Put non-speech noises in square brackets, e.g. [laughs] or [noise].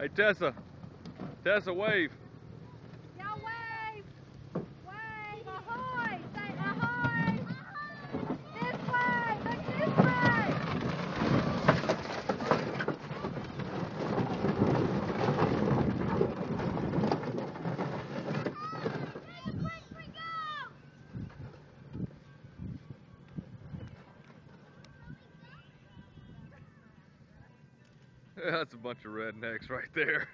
Hey, Tessa. Tessa, wave. [laughs] That's a bunch of rednecks right there.